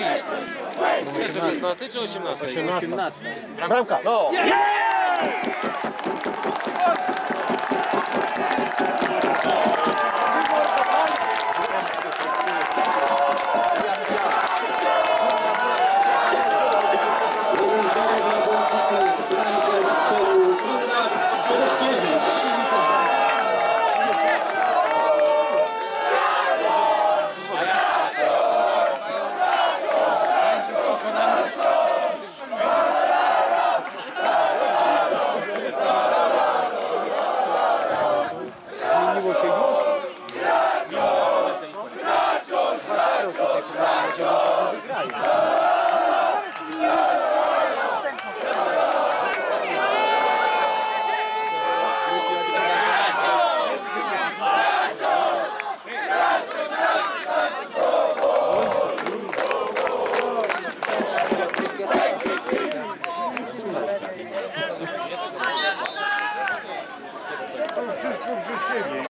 16 czy 18? 18. Bramka. No. Zmieniło wszyscy przyszli.